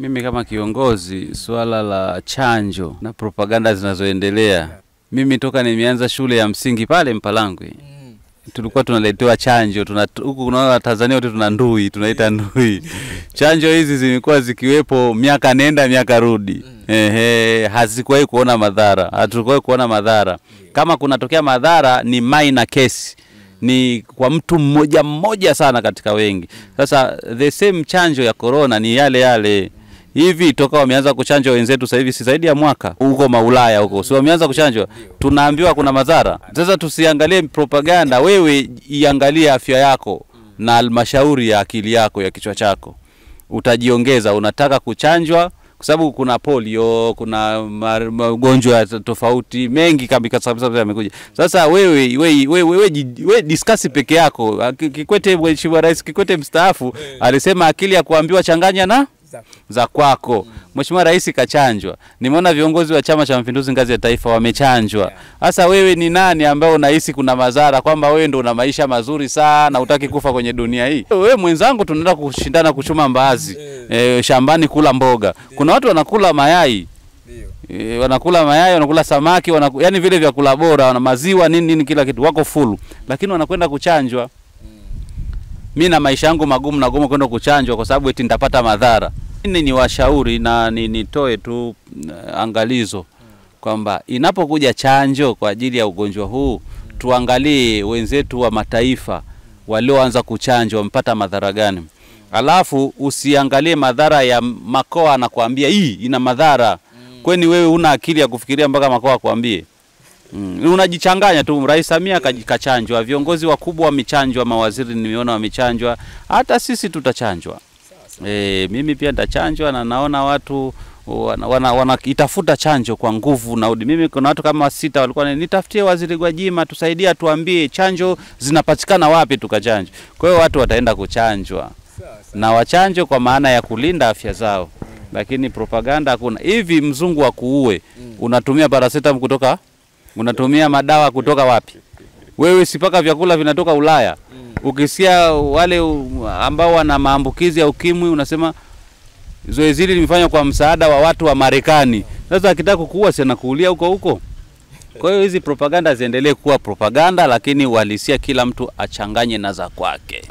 Mimi kama kiongozi, suala la chanjo na propaganda zinazoendelea, mimi toka nimeanza shule ya msingi pale Mpalangwe tulikuwa tunaletewa chanjo tuna, huku Tanzania wote tuna ndui tunaita ndui. Chanjo hizi zimekuwa zikiwepo miaka nenda miaka rudi, ehe, hazikuwahi kuona madhara, hatukuwahi kuona madhara. Kama kunatokea madhara ni minor case, ni kwa mtu mmoja mmoja sana katika wengi. Sasa the same chanjo ya korona ni yale yale hivi toka wameanza kuchanjwa wenzetu sasa hivi si zaidi ya mwaka huko maulaya huko, si wameanza kuchanjwa, tunaambiwa kuna madhara. Sasa tusiangalie propaganda, wewe iangalie afya yako na halmashauri ya akili yako ya kichwa chako, utajiongeza. Unataka kuchanjwa kwa sababu kuna polio, kuna magonjwa tofauti mengi kabisa kabisa yamekuja. Sasa wewe wewe wewe we, we, discuss peke yako. Kikwete, Mheshimiwa Rais Kikwete mstaafu alisema akili ya kuambiwa changanya na za kwako. Mheshimiwa Rais kachanjwa. Nimeona viongozi wa Chama cha Mapinduzi ngazi ya taifa wamechanjwa. Sasa wewe ni nani ambao unahisi kuna madhara kwamba wewe ndio una maisha mazuri sana utaki kufa kwenye dunia hii? Wewe mwenzangu, tunaenda kushindana kuchuma mbaazi e, shambani kula mboga. Kuna watu wanakula mayai E, wanakula mayai, wanakula samaki, wanaku, yani vile vyakula bora, wana maziwa nini nini, kila kitu wako full, lakini wanakwenda kuchanjwa. Mi na maisha yangu magumu, nagoma kwenda kuchanjwa kwa sababu eti nitapata madhara. Mimi ni washauri na ni- nitoe tu uh, angalizo kwamba inapokuja chanjo kwa ajili ya ugonjwa huu, tuangalie wenzetu wa mataifa walioanza kuchanjwa wamepata madhara gani, alafu usiangalie madhara ya makoa anakuambia hii ina madhara. Kweni wewe una akili ya kufikiria mpaka makoa akwambie? Mm. Unajichanganya tu. Rais Samia kachanjwa, viongozi wakubwa wamechanjwa, mawaziri nimeona wamechanjwa, hata sisi tutachanjwa. E, mimi pia nitachanjwa na naona watu wana, wana, wanaitafuta chanjo kwa nguvu na udi. Mimi kuna watu kama sita walikuwa nitafutie waziri Gwajima tusaidia tuambie chanjo zinapatikana wapi tukachanjwa. Kwa hiyo watu wataenda kuchanjwa na wachanjwe kwa maana ya kulinda afya zao, lakini propaganda hakuna. Hivi mzungu akuue, unatumia paracetamol kutoka unatumia madawa kutoka wapi? Wewe si mpaka vyakula vinatoka Ulaya. Ukisikia wale ambao wana maambukizi ya ukimwi unasema zoezi hili limefanywa kwa msaada wa watu wa Marekani. Sasa akitaka kukuua si anakuulia huko huko. Kwa hiyo hizi propaganda ziendelee kuwa propaganda, lakini uhalisia kila mtu achanganye na za kwake.